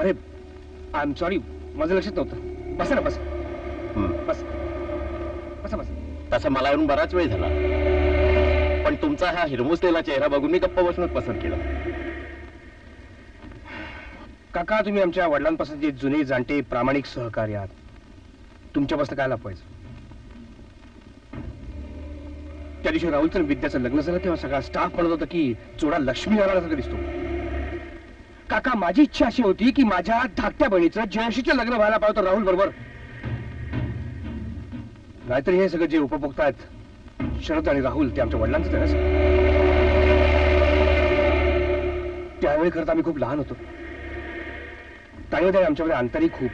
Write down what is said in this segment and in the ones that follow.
अरे I am sorry माझं लक्षात नव्हतं. बसा ना बसा. हं. बस. बसा बसा. तसं मला येऊन बराच वेळ झाला. पण तुमचा हा हिरमुसलेला चेहरा बघून मी गप्प बसूनच पसंत केलं. काका तुम्ही आमच्या वडिलांपासून जे जुने जाणते प्रामाणिक सहकार्य आहात तुमच्यापासून काय लपवायचं त्या दिवशी राहुलचं आणि विद्याचं लग्न झालं तेव्हा सगळा स्टाफ म्हणत होता की जोडा लक्ष्मी नारायणासारखा दिसतो. काका माझी इच्छा अशी होती की माझ्या धाकट्या बहिणीचं जयशीचं लग्न व्हायला पाहिजे राहुल बरोबर. नाहीतर हे सगळं जे उपभोक्ता आहेत शरद आणि राहुल ते आमच्या वडिलांचं आहे. त्यावेळी खरं आम्ही खूप लहान होतो. ताईमध्ये आमच्याकडे अंतरही खूप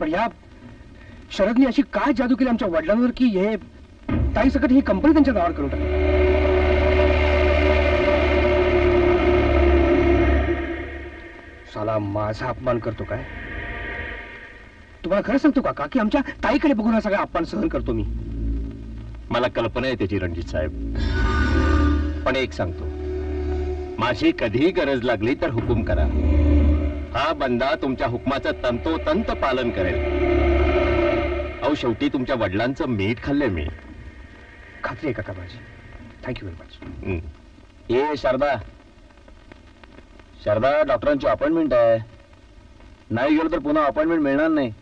पण या शरदने अशी काय जादू केली आमच्या वडिलांवर की हे ताई सकट ही कंपनी त्यांच्या नावावर करून टाकली? साला माझा अपमान करतो काय? तुम्हाला खरं सांगतो काका की आमच्या ताईकडे बघून हा सगळा अपमान सहन करतो मी? मला कल्पना आहे त्याची रणजित साहेब. पण एक सांगतो. माझी कधीही गरज लागली तर हुकूम करा. हा बंदा तुमच्या हुकमाचं तंतोतंत पालन करेल. अहो शेवटी तुमच्या वडिलांचं मीठ खाल्लंय मी. खात्री आहे काका माझी थँक्यू व्हेरी मच. ए शारदा. शारदा डॉक्टरांची अपॉइंटमेंट आहे. नाही गेलो तर पुन्हा अपॉइंटमेंट मिळणार नाही.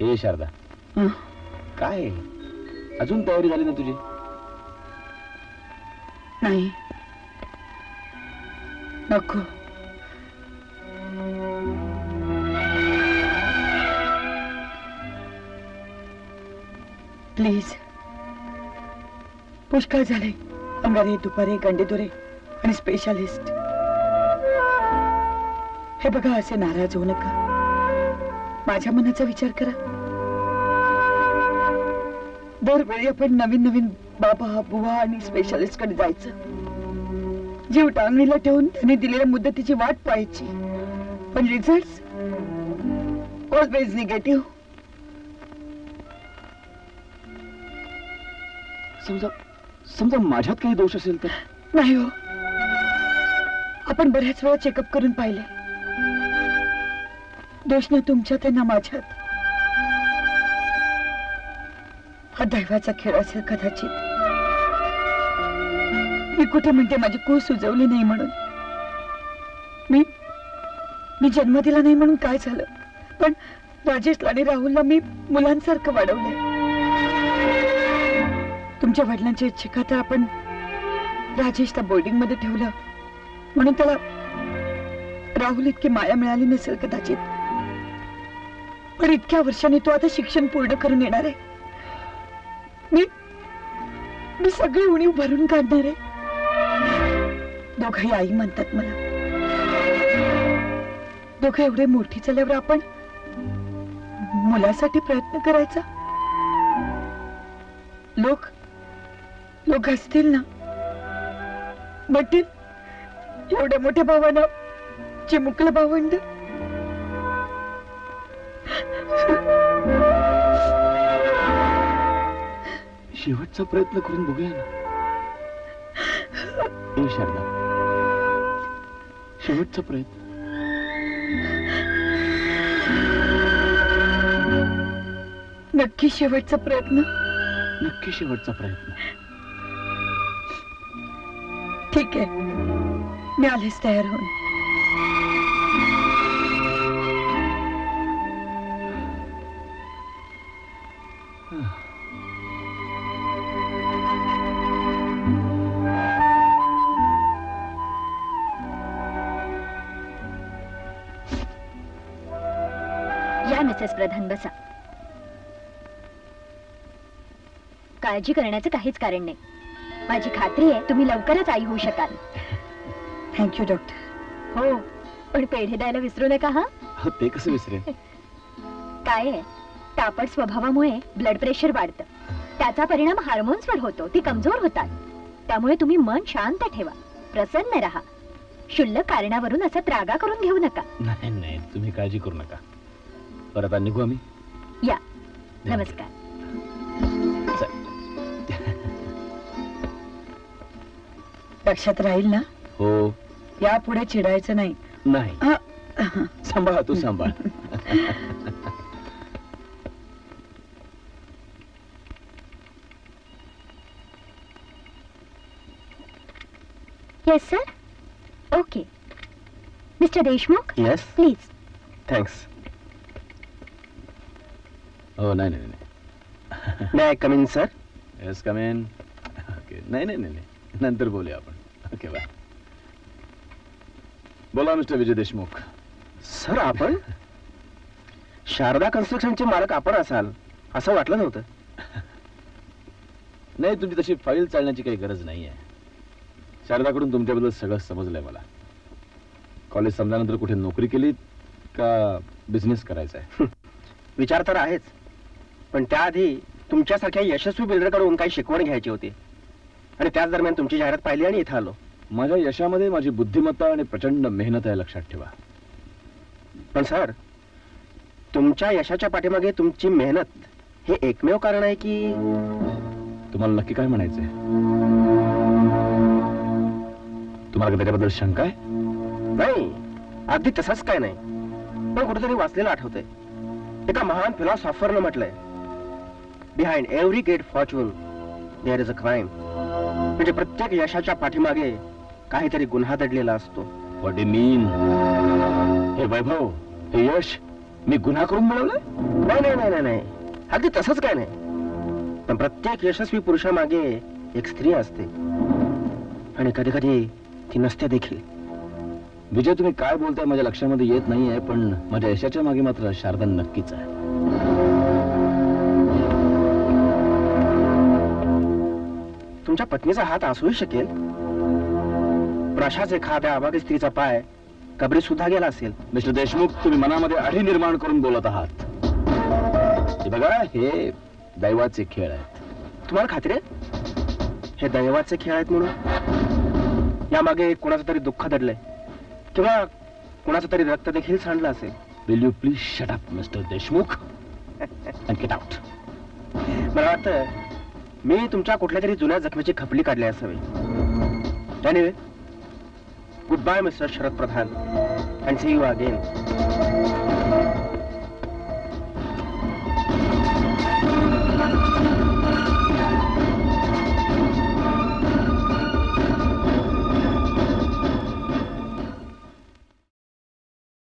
ए शारदा. हं. काय? अजून तयारी झाली ना तुझी? नाही. नको. प्लीज. पुष्कळ झाले. अंगारे दुपारे गंडेदुरे आणि स्पेशालिस्ट हे बघा असे नाराज होऊ नका. माझ्या मनाचा विचार करा. दरवेळी आपण नवीन नवीन बाबा बुवा आणि स्पेशालिस्टकडे जायचं. जीव टांगणीला ठेवून त्यांनी दिलेल्या मुदतीची वाट पाहायची. पण रिझल्ट ऑलवेज निगेटिव्ह समजा समजा माझ्यात काही दोष असेल तर? नाही हो. आपण बऱ्याच वेळा चेकअप करून पाहिले. दोष ना तुमच्यात आहे ना माझ्यात. हा दैवाचा खेळ असेल कदाचित. मी कुठे म्हणते माझी कू सुजवली नाही म्हणून? मी मी जन्म दिला नाही म्हणून काय झालं? पण राजेशला आणि राहुलला मी मुलांसारखं वाढवलंय. तुमच्या वडिलांच्या तर आपण राजेशला बोर्डिंगमध्ये ठेवलं. म्हणून त्याला राहुल इतकी माया मिळाली नसेल कदाचित. तर इतक्या वर्षांनी तो आता शिक्षण पूर्ण करून येणार आहे. मी मी सगळी उणीव भरून काढणार आहे. दोघही आई म्हणतात मला. दोघं एवढे मोठी झाल्यावर आपण मुलासाठी प्रयत्न करायचा? लोक लोक असतील ना? म्हणतील एवढ्या मोठ्या भावानं चिमुकलं भावंड शेवटचा प्रयत्न करून बघूया ना. ए शारदा. शेवटचा प्रयत्न. नक्की शेवटचा प्रयत्न? नक्की शेवटचा प्रयत्न. ठीक आहे. मी आलेच तयार होऊन. या मिसेस प्रधान बसा. काळजी करण्याचं काहीच कारण नाही. माझी खात्री आहे तुम्ही लवकरच आई होऊ शकाल. थँक्यू डॉक्टर हो पण पेढे द्यायला विसरू नका हा? हो ते कसं विसरेन? काय आहे? तापट स्वभावामुळे ब्लड प्रेशर वाढतं. त्याचा परिणाम हार्मोन्सवर होतो ती कमजोर होतात. त्यामुळे तुम्ही मन शांत ठेवा प्रसन्न राहा. शुल्लक कारणावरून असा त्रागा करून घेऊ नका. नाही नाही तुम्ही काळजी करू नका. परत आता निघू आम्ही. या. नमस्कार. लक्षात राहील ना? हो. यापुढे चिडायचं नाही. नाही. सांभाळ तू सांभाळ. Yes sir okay mister Deshmukh yes please thanks हो नाही नाही नाही may I coming sir yes come in okay नाही नाही नाही नंतर बोलूया आपण. ओके बाय बोला मिस्टर विजय देशमुख. सर आपण? शारदा कन्स्ट्रक्शनचे मालक आपण असाल असं वाटलं नव्हतं. नाही तुमची तशी फाईल चालण्याची काही गरज नाही आहे शारदाकडून तुमच्याबद्दल सगळं समजलंय मला. कॉलेज संपल्यानंतर कुठे नोकरी केली का बिझनेस करायचा आहे विचार तर आहेच. पण त्याआधी तुमच्यासारख्या यशस्वी बिल्डरकडून काही शिकवण घ्यायची होती. आणि त्याच दरम्यान तुमची जाहिरात पाहिली आणि इथं आलो. माझ्या यशामध्ये माझी बुद्धिमत्ता आणि प्रचंड मेहनत आहे लक्षात ठेवा. पण सर तुमच्या यशाच्या पाठीमागे तुमची मेहनत हे एकमेव कारण आहे की? तुम्हाला नक्की काय म्हणायचंय? तुम्हाला त्याच्याबद्दल शंका आहे? नाही अगदी तसंच काय नाही. पण कुठेतरी वाचलेलं आठवतंय. एका महान फिलॉसॉफरनं म्हटलंय behind every great fortune there is a crime म्हणजे प्रत्येक यशाच्या पाठीमागे काहीतरी गुन्हा दडलेला असतो. व्हॉट यू मीन हे वैभव हे यश मी गुन्हा करून मिळवलंय नाही नाही नाही नाही नाही. अगदी तसंच काय नाही. पण प्रत्येक यशस्वी पुरुषामागे एक स्त्री असते. आणि कधी कधी ती नसते देखील. विजय तुम्ही काय बोलताय? माझ्या लक्षामध्ये येत नाहीये पण माझ्या यशाच्या मागे मात्र शारदा नक्कीच आहे. तुमच्या पत्नीचा हात असूही शकेल. पण अशाच एखाद्या अभागी स्त्रीचा पाय कबरीत सुद्धा गेला असेल. मिस्टर देशमुख तुम्ही मनामध्ये आढी निर्माण करून बोलत आहात. हे बघा हे दैवाचे खेळ आहेत. तुम्हाला खात्री आहे? हे दैवाचे खेळ आहेत म्हणून? यामागे कोणाचं तरी दुःख दडलंय. किंवा कोणाचं तरी रक्त देखील सांडलं असेल. Will you please shut up mister Deshmukh? And get out मला वाटतं मी तुमच्या कुठल्या तरी जुन्या जखमेची खपली काढली असावी. Goodbye mister Sharad Pradhan. And see you again